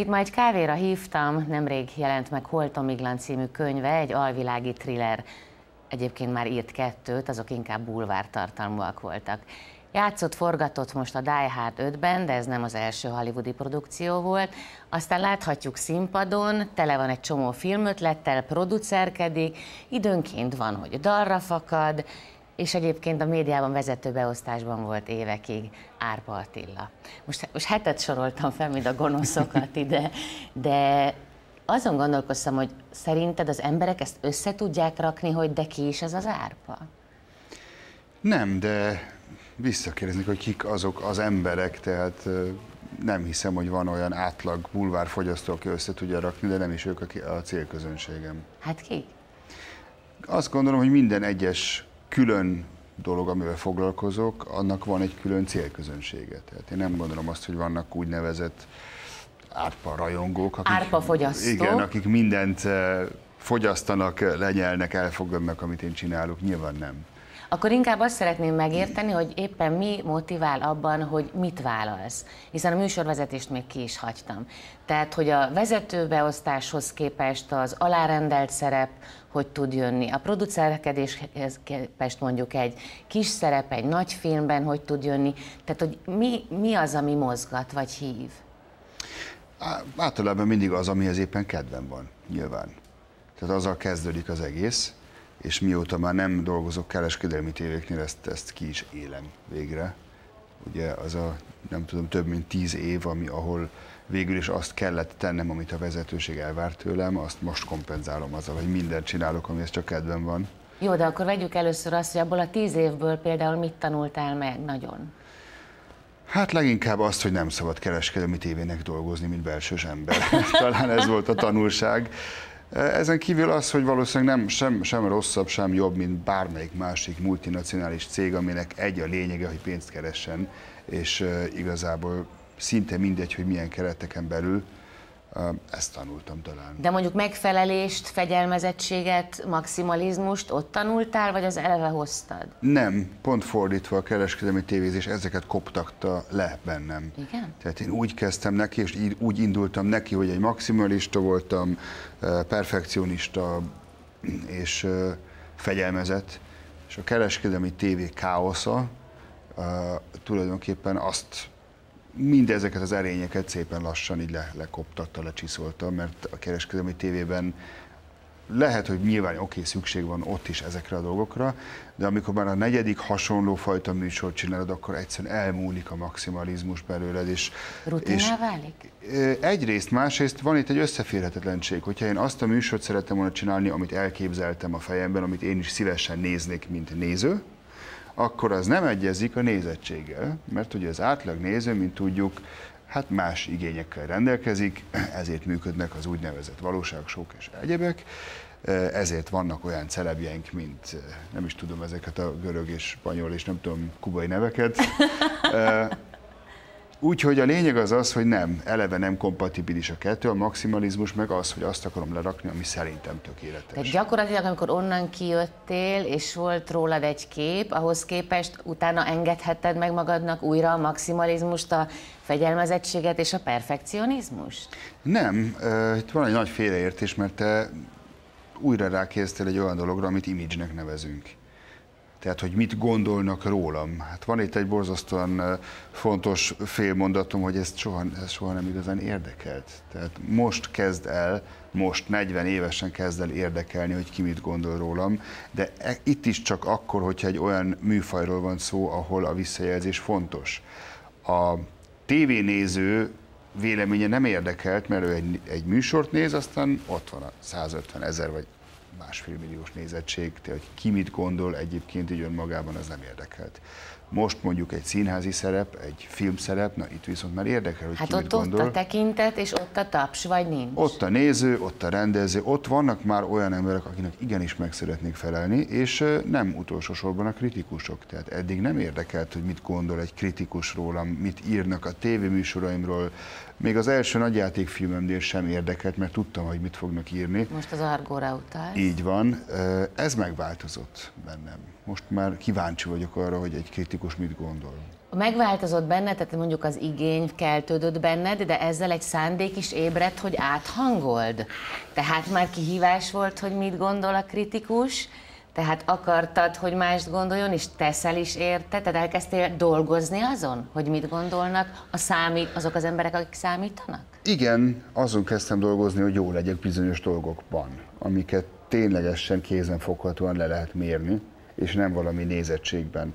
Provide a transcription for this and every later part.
Akit ma egy kávéra hívtam, nemrég jelent meg Holtomiglan című könyve, egy alvilági thriller. Egyébként már írt kettőt, azok inkább bulvár tartalmúak voltak. Játszott, forgatott most a Die Hard 5-ben, de ez nem az első hollywoodi produkció volt. Aztán láthatjuk színpadon, tele van egy csomó filmötlettel, producerkedik, időnként van, hogy dalra fakad, és egyébként a médiában vezető beosztásban volt évekig Árpa Attila. Most, most hetet soroltam fel, mint a gonoszokat ide, de azon gondolkoztam, hogy szerinted az emberek ezt össze tudják rakni, hogy de ki is ez az Árpa? Nem, de visszakérdeznék, hogy kik azok az emberek, tehát nem hiszem, hogy van olyan átlag bulvárfogyasztó, aki össze tudja rakni, de nem is ők a célközönségem. Hát ki? Azt gondolom, hogy minden egyes külön dolog, amivel foglalkozok, annak van egy külön célközönsége. Tehát én nem gondolom azt, hogy vannak úgynevezett árpa rajongók, akik, árpa fogyasztók. Igen, akik mindent fogyasztanak, lenyelnek, elfogadnak, amit én csinálok. Nyilván nem. Akkor inkább azt szeretném megérteni, hogy éppen mi motivál abban, hogy mit válasz. Hiszen a műsorvezetést még ki is hagytam. Tehát, hogy a vezetőbeosztáshoz képest az alárendelt szerep, hogy tud jönni. A producerkedéshez képest mondjuk egy kis szerep, egy nagy filmben, hogy tud jönni. Tehát, hogy mi, mi az, ami mozgat, vagy hív? Általában mindig az, amihez éppen kedvem van, nyilván. Tehát azzal kezdődik az egész, és mióta már nem dolgozok kereskedelmi tévéknél, ezt, ezt ki is élem végre. Ugye az a, nem tudom, több mint tíz év, ami, ahol végül is azt kellett tennem, amit a vezetőség elvárt tőlem, azt most kompenzálom azzal, hogy mindent csinálok, amihez csak kedvem van. Jó, de akkor vegyük először azt, hogy abból a tíz évből például mit tanultál meg nagyon? Hát leginkább azt, hogy nem szabad kereskedelmi tévének dolgozni, mint belsős ember. Talán ez volt a tanulság. Ezen kívül az, hogy valószínűleg nem sem, sem rosszabb, sem jobb, mint bármelyik másik multinacionális cég, aminek egy a lényege, hogy pénzt keressen, és igazából szinte mindegy, hogy milyen kereteken belül, ezt tanultam talán. De mondjuk megfelelést, fegyelmezettséget, maximalizmust ott tanultál, vagy az eleve hoztad? Nem, pont fordítva a kereskedelmi tévézés ezeket koptakta le bennem. Igen? Tehát én úgy kezdtem neki, és így, úgy indultam neki, hogy egy maximalista voltam, perfekcionista és fegyelmezett, és a kereskedelmi tévé káosza tulajdonképpen azt mindezeket az erényeket szépen lassan így le, lekoptatta, lecsiszolta, mert a kereskedelmi tévében lehet, hogy nyilván oké, okay, szükség van ott is ezekre a dolgokra, de amikor már a negyedik hasonló fajta műsort csinálod, akkor egyszerűen elmúlik a maximalizmus belőled. És, és válik? Egyrészt, másrészt van itt egy összeférhetetlenség. Hogyha én azt a műsort szerettem volna csinálni, amit elképzeltem a fejemben, amit én is szívesen néznék, mint néző, akkor az nem egyezik a nézettséggel, mert ugye az átlag néző, mint tudjuk, hát más igényekkel rendelkezik, ezért működnek az úgynevezett valóságsók és egyebek, ezért vannak olyan celebjeink, mint nem is tudom ezeket a görög és spanyol és nem tudom kubai neveket, Úgyhogy a lényeg az az, hogy nem, eleve nem kompatibilis a kettő, a maximalizmus meg az, hogy azt akarom lerakni, ami szerintem tökéletes. Tehát gyakorlatilag, amikor onnan kijöttél, és volt rólad egy kép, ahhoz képest utána engedhetted meg magadnak újra a maximalizmust, a fegyelmezettséget és a perfekcionizmust? Nem, itt van egy nagy félreértés, mert te újra rákérdeztél egy olyan dologra, amit image-nek nevezünk. Tehát, hogy mit gondolnak rólam. Hát van itt egy borzasztóan fontos félmondatom, hogy ezt soha, ez soha nem igazán érdekelt. Tehát most kezd el, most 40 évesen kezd el érdekelni, hogy ki mit gondol rólam, de e, itt is csak akkor, hogyha egy olyan műfajról van szó, ahol a visszajelzés fontos. A tévénéző véleménye nem érdekelt, mert ő egy, egy műsort néz, aztán ott van a 150 ezer vagy másfél milliós nézettség, tehát hogy ki mit gondol egyébként így önmagában, az nem érdekelt. Most mondjuk egy színházi szerep, egy filmszerep, na itt viszont már érdekel, hogy hát ki ott, mit gondol. ott a tekintet, és ott a taps, vagy nincs? Ott a néző, ott a rendező, ott vannak már olyan emberek, akinek igenis meg szeretnék felelni, és nem utolsó sorban a kritikusok. Tehát eddig nem érdekelt, hogy mit gondol egy kritikus rólam, mit írnak a tévéműsoraimról, még az első nagyjátékfilmemnél sem érdekelt, mert tudtam, hogy mit fognak írni. Most az Argóra utal. Így van. Ez megváltozott bennem. Most már kíváncsi vagyok arra, hogy egy kritikus mit gondol. Megváltozott benned, tehát mondjuk az igény keltődött benned, de ezzel egy szándék is ébredt, hogy áthangold. Tehát már kihívás volt, hogy mit gondol a kritikus, tehát akartad, hogy mást gondoljon, és teszel is érte, tehát elkezdtél dolgozni azon, hogy mit gondolnak a számít, azok az emberek, akik számítanak? Igen, azon kezdtem dolgozni, hogy jó legyek bizonyos dolgokban, amiket ténylegesen kézenfoghatóan le lehet mérni, és nem valami nézettségben.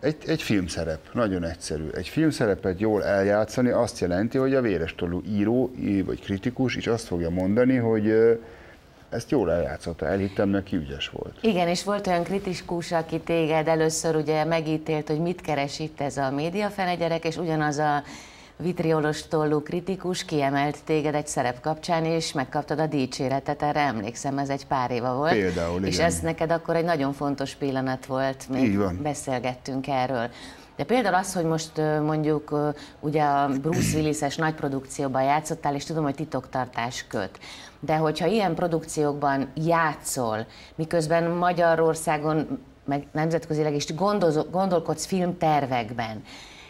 Egy, egy filmszerep, nagyon egyszerű. Egy filmszerepet jól eljátszani azt jelenti, hogy a tolú író vagy kritikus is azt fogja mondani, hogy ezt jól eljátszotta, elhittem neki, ügyes volt. Igen, és volt olyan kritikus, aki téged először ugye megítélt, hogy mit keres itt ez a médiafene gyerek, és ugyanaz a vitriolos tollú kritikus kiemelt téged egy szerep kapcsán, és megkaptad a dicséretet, erre emlékszem, ez egy pár éva volt. Például, És igen. ez neked akkor egy nagyon fontos pillanat volt, még Így van. beszélgettünk erről. De például az, hogy most mondjuk ugye a Bruce Willis-es nagy produkcióban játszottál, és tudom, hogy titoktartás köt. De hogyha ilyen produkciókban játszol, miközben Magyarországon, meg nemzetközileg is gondolkodsz filmtervekben,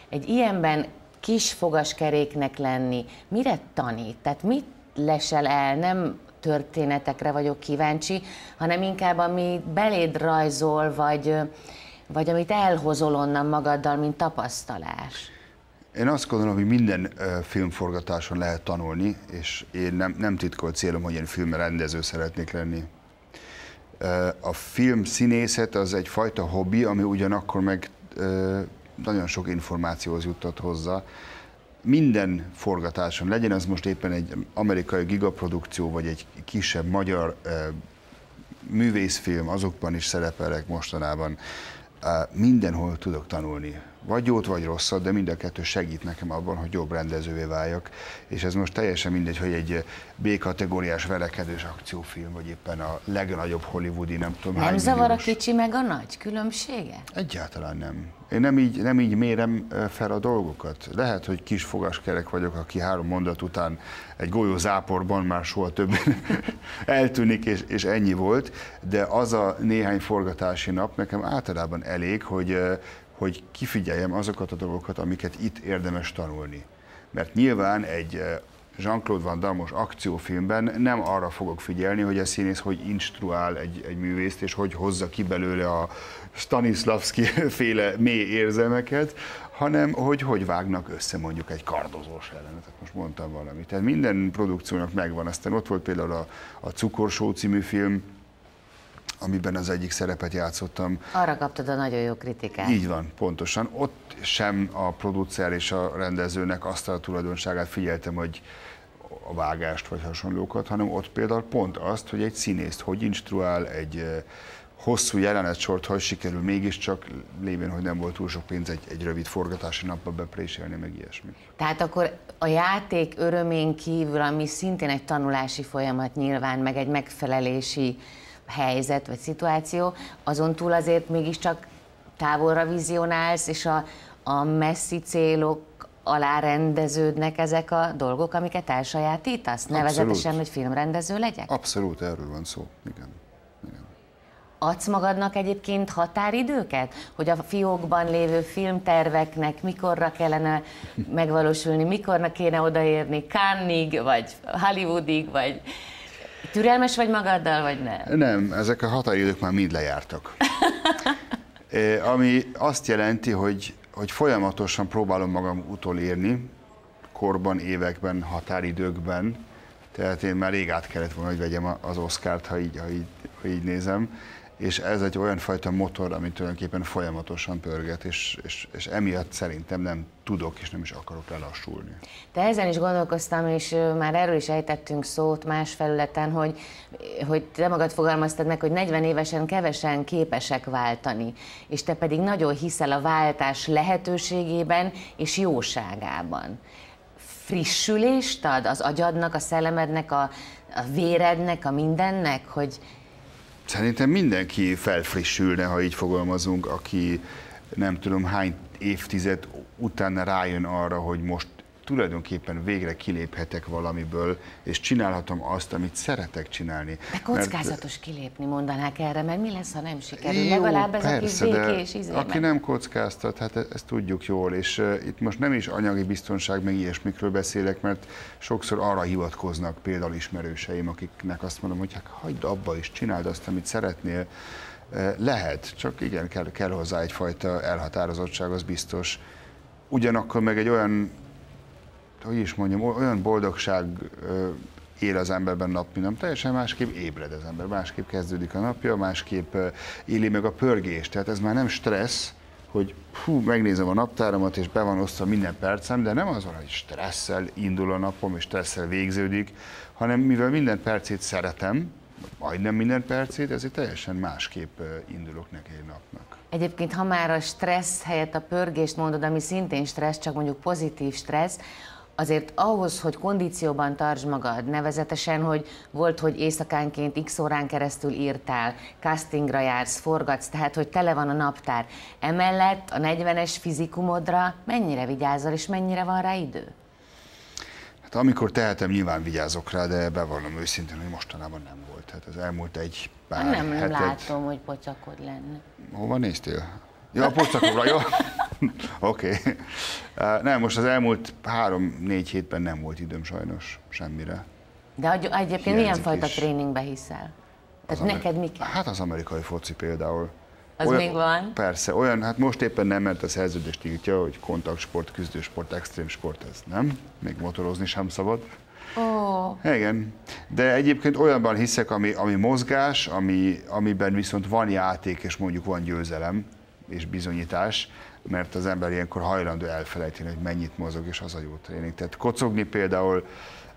egy ilyenben kis fogaskeréknek lenni, mire tanít? Tehát mit lesel el? Nem történetekre vagyok kíváncsi, hanem inkább ami beléd rajzol, vagy, vagy amit elhozol onnan magaddal, mint tapasztalás. Én azt gondolom, hogy minden filmforgatáson lehet tanulni, és én nem, nem titkolt célom, hogy én filmrendező szeretnék lenni. A film színészet az egyfajta hobbi, ami ugyanakkor meg nagyon sok információhoz juttat hozzá. Minden forgatáson, legyen az most éppen egy amerikai gigaprodukció, vagy egy kisebb magyar művészfilm, azokban is szerepelek mostanában, mindenhol tudok tanulni vagy jót, vagy rosszat, de mind a kettő segít nekem abban, hogy jobb rendezővé váljak. És ez most teljesen mindegy, hogy egy B-kategóriás verekedős akciófilm, vagy éppen a legnagyobb hollywoodi, nem tudom Nem zavar milliós. a kicsi meg a nagy különbsége? Egyáltalán nem. Én nem így, nem így mérem fel a dolgokat. Lehet, hogy kis fogaskerek vagyok, aki három mondat után egy golyó záporban már soha több eltűnik, és, és ennyi volt, de az a néhány forgatási nap nekem általában elég, hogy hogy kifigyeljem azokat a dolgokat, amiket itt érdemes tanulni. Mert nyilván egy eh, Jean-Claude Van damme akciófilmben nem arra fogok figyelni, hogy a színész hogy instruál egy, egy művészt, és hogy hozza ki belőle a Stanislavski féle mély érzelmeket, hanem hogy hogy vágnak össze mondjuk egy kardozós jelenetet. Most mondtam valamit. Tehát minden produkciónak megvan. Aztán ott volt például a, a Cukorsó című film, amiben az egyik szerepet játszottam. Arra kaptad a nagyon jó kritikát. Így van, pontosan. Ott sem a producer és a rendezőnek azt a tulajdonságát figyeltem, hogy a vágást vagy hasonlókat, hanem ott például pont azt, hogy egy színészt hogy instruál, egy hosszú jelenetsort, hogy sikerül mégiscsak, lévén, hogy nem volt túl sok pénz egy, egy rövid forgatási napba bepréselni, meg ilyesmi. Tehát akkor a játék örömén kívül, ami szintén egy tanulási folyamat nyilván, meg egy megfelelési helyzet vagy szituáció, azon túl azért mégiscsak távolra vizionálsz, és a, a messzi célok alá rendeződnek ezek a dolgok, amiket elsajátítasz? Abszolút. Nevezetesen, hogy filmrendező legyek? Abszolút, erről van szó, igen. igen. Adsz magadnak egyébként határidőket, hogy a fiókban lévő filmterveknek mikorra kellene megvalósulni, mikorra kéne odaérni Cannes-ig, vagy Hollywoodig, vagy Türelmes vagy magaddal, vagy nem? Nem, ezek a határidők már mind lejártak. Ami azt jelenti, hogy, hogy folyamatosan próbálom magam utolérni, korban, években, határidőkben, tehát én már rég át kellett volna, hogy vegyem az Oscárt, ha így, ha így, ha így nézem és ez egy olyan fajta motor, amit tulajdonképpen folyamatosan pörget, és, és, és emiatt szerintem nem tudok és nem is akarok lelassulni. De ezen is gondolkoztam, és már erről is ejtettünk szót más felületen, hogy, hogy te magad fogalmaztad meg, hogy 40 évesen kevesen képesek váltani, és te pedig nagyon hiszel a váltás lehetőségében és jóságában. Frissülést ad az agyadnak, a szellemednek, a, a vérednek, a mindennek, hogy Szerintem mindenki felfrissülne, ha így fogalmazunk, aki nem tudom hány évtized után rájön arra, hogy most tulajdonképpen végre kiléphetek valamiből, és csinálhatom azt, amit szeretek csinálni. De kockázatos mert... kilépni, mondanák erre, mert mi lesz, ha nem sikerül? Jó, Legalább ez persze, a kis békés izé Aki nem kockáztat, hát e- ezt tudjuk jól, és uh, itt most nem is anyagi biztonság, meg ilyesmikről beszélek, mert sokszor arra hivatkoznak például ismerőseim, akiknek azt mondom, hogy hát hagyd abba is, csináld azt, amit szeretnél. Uh, lehet, csak igen, kell, kell hozzá egyfajta elhatározottság, az biztos ugyanakkor meg egy olyan, hogy is mondjam, olyan boldogság él az emberben nap, mint nem teljesen másképp ébred az ember, másképp kezdődik a napja, másképp éli meg a pörgést. Tehát ez már nem stressz, hogy hú, megnézem a naptáramat, és be van osztva minden percem, de nem az van, hogy stresszel indul a napom, és stresszel végződik, hanem mivel minden percét szeretem, majdnem minden percét, ezért teljesen másképp indulok neki egy napnak. Egyébként, ha már a stressz helyett a pörgést mondod, ami szintén stressz, csak mondjuk pozitív stressz, azért ahhoz, hogy kondícióban tartsd magad, nevezetesen, hogy volt, hogy éjszakánként x órán keresztül írtál, castingra jársz, forgatsz, tehát, hogy tele van a naptár. Emellett a 40-es fizikumodra mennyire vigyázol, és mennyire van rá idő? Hát amikor tehetem, nyilván vigyázok rá, de bevallom őszintén, hogy mostanában nem volt. Tehát az elmúlt egy pár Nem, nem hetet... látom, hogy pocakod lenne. Hova néztél? Ja, a pocakomra, jó? Oké. Okay. Nem, most az elmúlt három-négy hétben nem volt időm sajnos semmire. De egyébként Hiányzik milyen fajta is. tréningbe hiszel? Tehát az neked mi kell? Hát az amerikai foci például. Az olyan, még van? Persze, olyan, hát most éppen nem, mert a szerződés tiltja, hogy kontaktsport, küzdősport, extrém sport, ez nem. Még motorozni sem szabad. Oh. Igen, de egyébként olyanban hiszek, ami, ami mozgás, ami, amiben viszont van játék, és mondjuk van győzelem és bizonyítás, mert az ember ilyenkor hajlandó elfelejteni, hogy mennyit mozog, és az a jó tréning. Tehát kocogni például,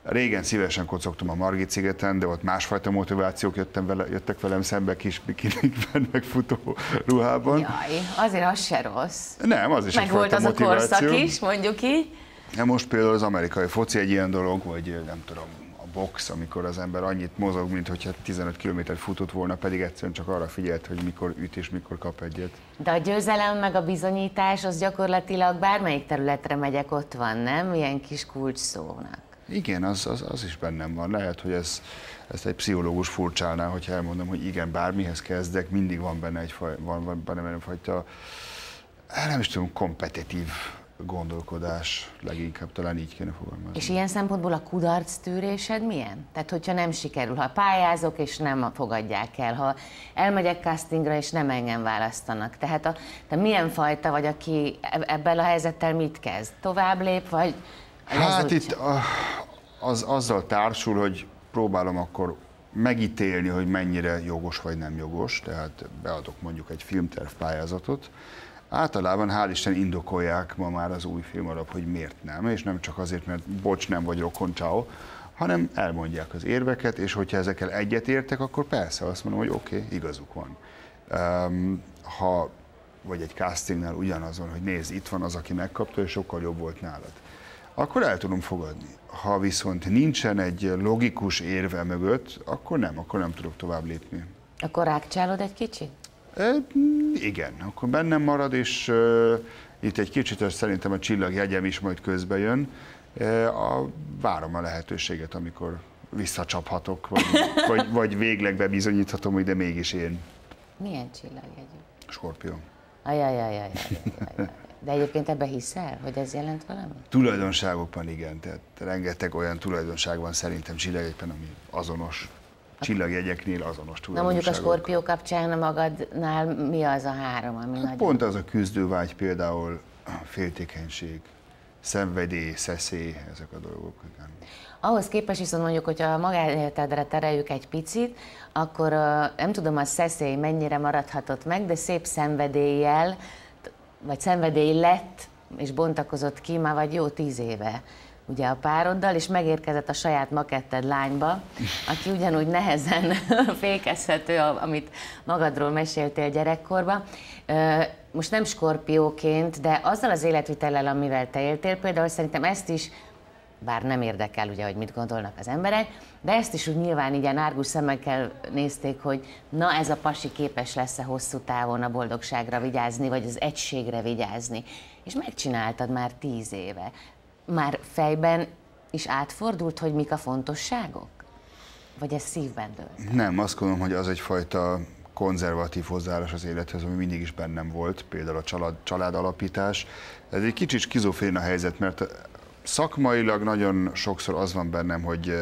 Régen szívesen kocogtam a Margit szigeten, de ott másfajta motivációk jöttem vele, jöttek velem szembe kis bikinikben, meg futó ruhában. Jaj, azért az se rossz. Nem, az is Meg volt az motiváció. a korszak is, mondjuk így. Ja, most például az amerikai foci egy ilyen dolog, vagy nem tudom, box, amikor az ember annyit mozog, mint hogyha 15 km futott volna, pedig egyszerűen csak arra figyelt, hogy mikor üt és mikor kap egyet. De a győzelem meg a bizonyítás, az gyakorlatilag bármelyik területre megyek, ott van, nem? Ilyen kis kulcs szónak. Igen, az, az, az is bennem van. Lehet, hogy ez, ezt egy pszichológus furcsálná, hogyha elmondom, hogy igen, bármihez kezdek, mindig van benne egy faj, van, van benne egyfajta, nem is tudom, kompetitív gondolkodás, leginkább talán így kéne fogalmazni. És ilyen szempontból a kudarc tűrésed milyen? Tehát, hogyha nem sikerül, ha pályázok és nem fogadják el, ha elmegyek castingra és nem engem választanak. Tehát a, te milyen fajta vagy, aki ebben a helyzettel mit kezd? Tovább lép, vagy Hát itt a, az azzal társul, hogy próbálom akkor megítélni, hogy mennyire jogos vagy nem jogos, tehát beadok mondjuk egy filmterv pályázatot, Általában hál' Isten indokolják ma már az új film alap, hogy miért nem, és nem csak azért, mert bocs, nem vagy rokon, ciao, hanem elmondják az érveket, és hogyha ezekkel egyetértek, akkor persze azt mondom, hogy oké, okay, igazuk van. Um, ha vagy egy castingnál ugyanazon, hogy nézd, itt van az, aki megkapta, és sokkal jobb volt nálad. Akkor el tudom fogadni. Ha viszont nincsen egy logikus érve mögött, akkor nem, akkor nem tudok tovább lépni. Akkor rákcsálod egy kicsit? Igen, akkor bennem marad, és uh, itt egy kicsit szerintem a csillagjegyem is majd közbe jön. Uh, a, várom a lehetőséget, amikor visszacsaphatok, vagy, vagy, vagy végleg bebizonyíthatom, hogy de mégis én. Milyen csillagjegyű? Skorpió. Ajajajajaj. De egyébként ebbe hiszel, hogy ez jelent valami? Tulajdonságokban igen, tehát rengeteg olyan tulajdonság van szerintem csillagegyben, ami azonos csillagjegyeknél azonos Na mondjuk a skorpió kapcsán magadnál mi az a három, ami hát Pont az a küzdővágy például, féltékenység, szenvedély, szeszély, ezek a dolgok. Igen. Ahhoz képest viszont mondjuk, hogyha a magánéletedre tereljük egy picit, akkor nem tudom, a szeszély mennyire maradhatott meg, de szép szenvedéllyel, vagy szenvedély lett, és bontakozott ki már vagy jó tíz éve ugye a pároddal, és megérkezett a saját maketted lányba, aki ugyanúgy nehezen fékezhető, amit magadról meséltél gyerekkorban. Most nem skorpióként, de azzal az életvitellel, amivel te éltél, például szerintem ezt is bár nem érdekel, ugye, hogy mit gondolnak az emberek, de ezt is úgy nyilván ilyen árgus szemekkel nézték, hogy na ez a pasi képes lesz-e hosszú távon a boldogságra vigyázni, vagy az egységre vigyázni. És megcsináltad már tíz éve már fejben is átfordult, hogy mik a fontosságok? Vagy ez szívben dőlt? Nem, azt gondolom, hogy az egyfajta konzervatív hozzáállás az élethez, ami mindig is bennem volt, például a család, családalapítás. Ez egy kicsit skizofrén a helyzet, mert szakmailag nagyon sokszor az van bennem, hogy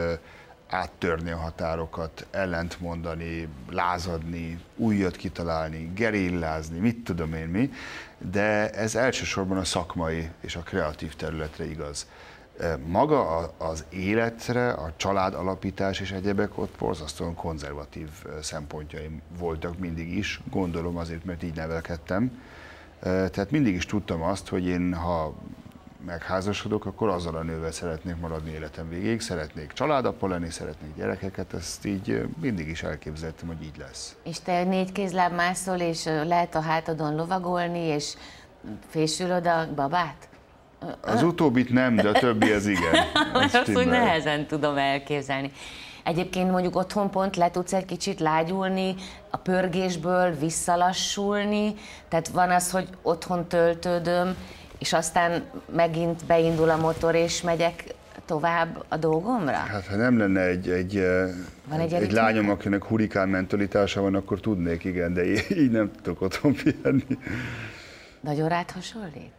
áttörni a határokat, ellentmondani, lázadni, újat kitalálni, gerillázni, mit tudom én mi, de ez elsősorban a szakmai és a kreatív területre igaz. Maga az életre, a család alapítás és egyebek ott borzasztóan konzervatív szempontjaim voltak mindig is, gondolom azért, mert így nevelkedtem. Tehát mindig is tudtam azt, hogy én, ha megházasodok, akkor azzal a nővel szeretnék maradni életem végéig, szeretnék családapa lenni, szeretnék gyerekeket, ezt így mindig is elképzeltem, hogy így lesz. És te négy kézláb mászol, és lehet a hátadon lovagolni, és fésülöd a babát? Az utóbbit nem, de a többi az igen. Azt, hogy nehezen tudom elképzelni. Egyébként mondjuk otthon pont le tudsz egy kicsit lágyulni, a pörgésből visszalassulni, tehát van az, hogy otthon töltődöm, és aztán megint beindul a motor, és megyek tovább a dolgomra? Hát ha nem lenne egy, egy, van egy, egy, egy lányom, akinek hurikán mentalitása van, akkor tudnék, igen, de így nem tudok otthon pihenni. Nagyon rád hasonlít?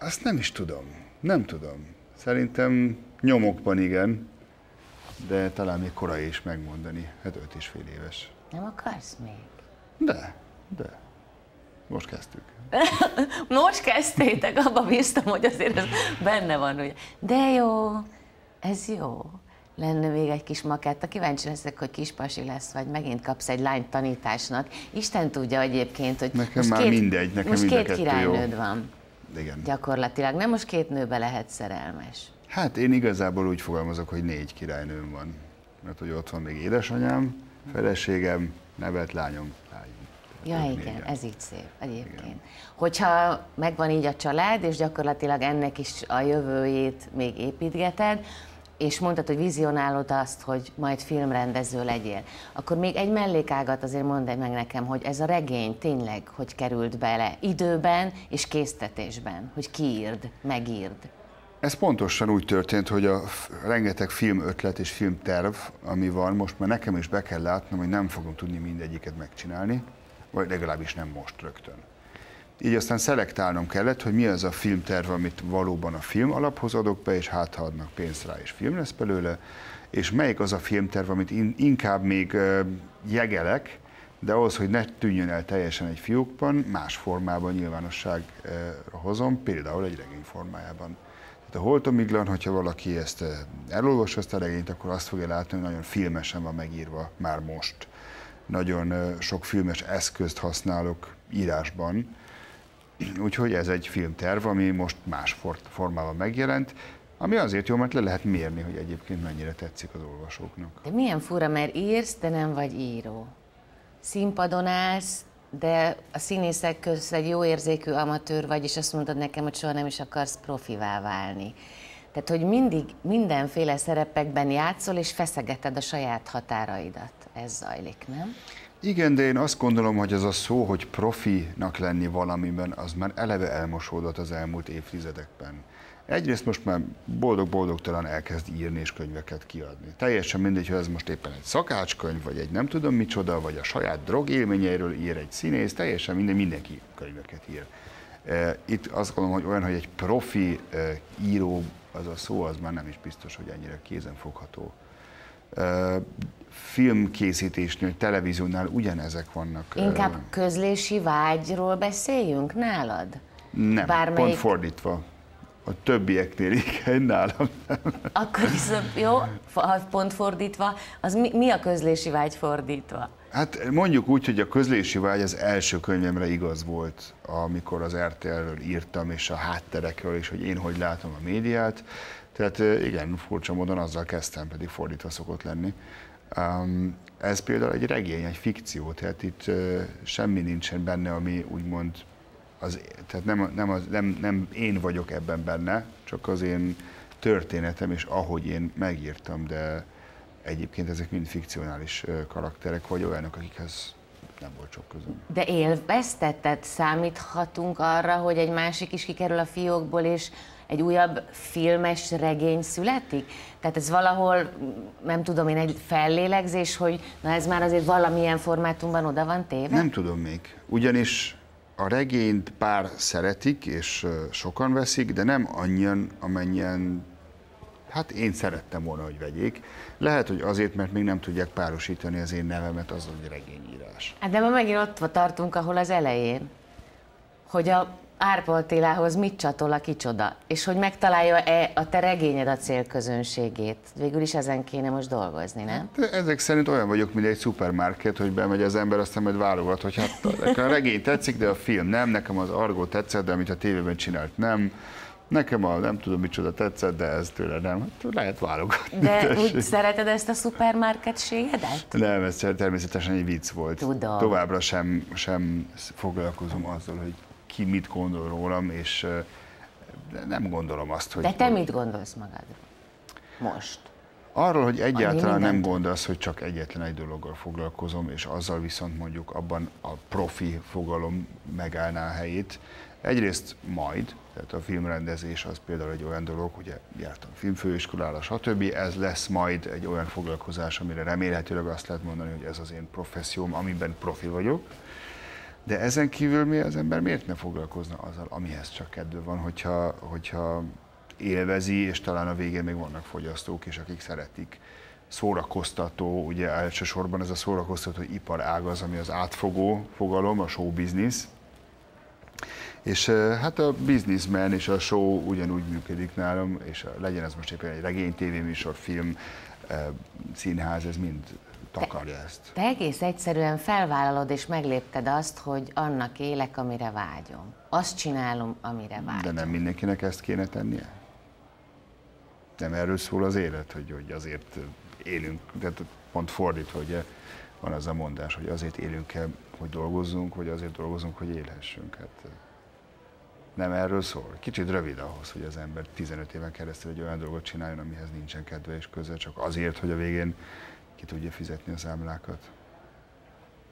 Azt nem is tudom. Nem tudom. Szerintem nyomokban igen, de talán még korai is megmondani. Hát öt és fél éves. Nem akarsz még? De, de. Most kezdtük. Most kezdtétek, abba bíztam, hogy azért ez benne van. Ugye. De jó, ez jó. Lenne még egy kis maketta. Kíváncsi leszek, hogy kispasi lesz, vagy megint kapsz egy lány tanításnak. Isten tudja egyébként, hogy nekem most már két, mindegy, nekem most két királynőd jó. van. Igen. Gyakorlatilag. Nem most két nőbe lehet szerelmes. Hát én igazából úgy fogalmazok, hogy négy királynőm van. Mert hogy ott van még édesanyám, feleségem, nevet lányom, lányom. Ja, igen, négyen. ez így szép egyébként. Igen. Hogyha megvan így a család, és gyakorlatilag ennek is a jövőjét még építgeted, és mondtad, hogy vizionálod azt, hogy majd filmrendező legyél, akkor még egy mellékágat azért mondd meg nekem, hogy ez a regény tényleg hogy került bele időben és késztetésben, hogy kiírd, megírd. Ez pontosan úgy történt, hogy a rengeteg filmötlet és filmterv, ami van, most már nekem is be kell látnom, hogy nem fogom tudni mindegyiket megcsinálni, vagy legalábbis nem most rögtön. Így aztán szelektálnom kellett, hogy mi az a filmterv, amit valóban a film alaphoz adok be, és hát ha adnak pénzt rá, és film lesz belőle, és melyik az a filmterv, amit inkább még jegelek, de ahhoz, hogy ne tűnjön el teljesen egy fiúkban, más formában nyilvánosságra hozom, például egy regény formájában. Tehát a Holtomiglan, hogyha valaki ezt elolvassa ezt a regényt, akkor azt fogja látni, hogy nagyon filmesen van megírva már most. Nagyon sok filmes eszközt használok írásban, Úgyhogy ez egy filmterv, ami most más formában megjelent, ami azért jó, mert le lehet mérni, hogy egyébként mennyire tetszik az olvasóknak. De milyen fura, mert írsz, de nem vagy író. Színpadon állsz, de a színészek közt egy jó érzékű amatőr vagy, és azt mondod nekem, hogy soha nem is akarsz profivá válni. Tehát, hogy mindig mindenféle szerepekben játszol, és feszegeted a saját határaidat. Ez zajlik, nem? Igen, de én azt gondolom, hogy az a szó, hogy profinak lenni valamiben, az már eleve elmosódott az elmúlt évtizedekben. Egyrészt most már boldog-boldogtalan elkezd írni és könyveket kiadni. Teljesen mindegy, hogy ez most éppen egy szakácskönyv, vagy egy nem tudom micsoda, vagy a saját drog élményeiről ír egy színész, teljesen minden, mindenki könyveket ír. E, itt azt gondolom, hogy olyan, hogy egy profi e, író, az a szó, az már nem is biztos, hogy ennyire kézenfogható filmkészítésnél, televíziónál ugyanezek vannak. Inkább közlési vágyról beszéljünk nálad? Nem, Bármelyik... pont fordítva. A többieknél igen, nálam nem. Akkor viszont jó, pont fordítva, az mi, mi a közlési vágy fordítva? Hát mondjuk úgy, hogy a közlési vágy az első könyvemre igaz volt, amikor az RTL-ről írtam, és a hátterekről, és hogy én hogy látom a médiát. Tehát igen, furcsa módon azzal kezdtem, pedig fordítva szokott lenni. Um, ez például egy regény, egy fikció, tehát itt uh, semmi nincsen benne, ami úgymond, az, tehát nem, nem, az, nem, nem én vagyok ebben benne, csak az én történetem, és ahogy én megírtam, de egyébként ezek mind fikcionális karakterek, vagy olyanok, akikhez nem volt sok közöm. De élveztetett, számíthatunk arra, hogy egy másik is kikerül a fiókból, és egy újabb filmes regény születik? Tehát ez valahol, nem tudom én, egy fellélegzés, hogy na ez már azért valamilyen formátumban oda van téve? Nem tudom még. Ugyanis a regényt pár szeretik, és sokan veszik, de nem annyian, amennyien hát én szerettem volna, hogy vegyék. Lehet, hogy azért, mert még nem tudják párosítani az én nevemet az, hogy regényírás. Hát de ma megint ott tartunk, ahol az elején, hogy a Árpa Attilához mit csatol a kicsoda, és hogy megtalálja-e a te regényed a célközönségét. Végül is ezen kéne most dolgozni, nem? De ezek szerint olyan vagyok, mint egy szupermarket, hogy bemegy az ember, aztán majd válogat, hogy hát a regény tetszik, de a film nem, nekem az argó tetszett, de amit a tévében csinált nem. Nekem a nem tudom micsoda tetszett, de ez tőle nem. Hát lehet válogatni. De úgy szereted ezt a szupermarketségedet? Nem, ez természetesen egy vicc volt. Tudom. Továbbra sem, sem foglalkozom azzal, hogy ki mit gondol rólam, és nem gondolom azt, hogy... De te mit gondolsz magadról most? Arról, hogy egyáltalán nem gondolsz, hogy csak egyetlen egy dologgal foglalkozom, és azzal viszont mondjuk abban a profi fogalom megállná a helyét. Egyrészt majd, tehát a filmrendezés az például egy olyan dolog, ugye jártam filmfőiskolára, stb. Ez lesz majd egy olyan foglalkozás, amire remélhetőleg azt lehet mondani, hogy ez az én professzióm, amiben profi vagyok. De ezen kívül mi az ember miért ne foglalkozna azzal, amihez csak kedve van, hogyha, hogyha élvezi, és talán a végén még vannak fogyasztók is, akik szeretik. Szórakoztató, ugye elsősorban ez a szórakoztató iparág az, ami az átfogó fogalom, a show business. És hát a businessman és a show ugyanúgy működik nálam, és legyen ez most éppen egy regény, tévéműsor, film, színház, ez mind takarja ezt. Te egész egyszerűen felvállalod és meglépted azt, hogy annak élek, amire vágyom. Azt csinálom, amire vágyom. De nem mindenkinek ezt kéne tennie? Nem erről szól az élet, hogy, hogy azért élünk, tehát pont fordítva, hogy van az a mondás, hogy azért élünk -e, hogy dolgozzunk, vagy azért dolgozunk, hogy élhessünk. Hát, nem erről szól. Kicsit rövid ahhoz, hogy az ember 15 éven keresztül egy olyan dolgot csináljon, amihez nincsen kedve és köze, csak azért, hogy a végén ki tudja fizetni a számlákat.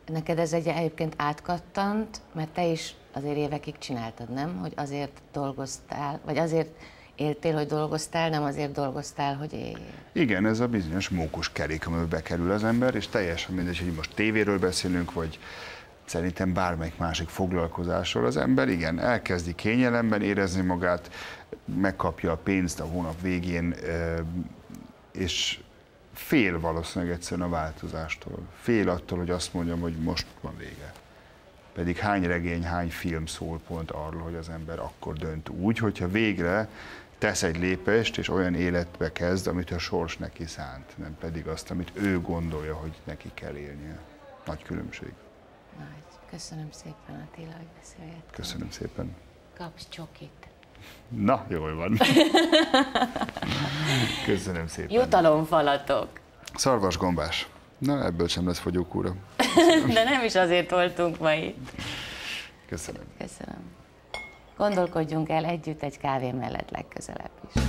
Neked ez egy egyébként átkattant, mert te is azért évekig csináltad, nem? Hogy azért dolgoztál, vagy azért éltél, hogy dolgoztál, nem azért dolgoztál, hogy élj. Igen, ez a bizonyos mókus kerék, amiben bekerül az ember, és teljesen mindegy, hogy most tévéről beszélünk, vagy szerintem bármelyik másik foglalkozásról az ember, igen, elkezdi kényelemben érezni magát, megkapja a pénzt a hónap végén, és fél valószínűleg egyszerűen a változástól. Fél attól, hogy azt mondjam, hogy most van vége. Pedig hány regény, hány film szól pont arról, hogy az ember akkor dönt úgy, hogyha végre tesz egy lépést, és olyan életbe kezd, amit a sors neki szánt, nem pedig azt, amit ő gondolja, hogy neki kell élnie. Nagy különbség. Nagy. Köszönöm szépen, Attila, hogy beszélgettünk. Köszönöm szépen. Kapsz csokit. Na, jól van. Köszönöm szépen. Jutalomfalatok. Szarvasgombás. Na, ebből sem lesz fogyókúra. De nem is azért voltunk ma itt. Köszönöm. Köszönöm. Gondolkodjunk el együtt egy kávé mellett legközelebb is.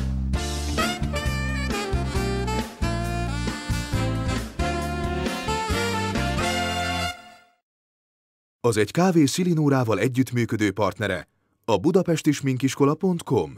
Az egy kávé Szilinórával együttműködő partnere a budapestisminkiskola.com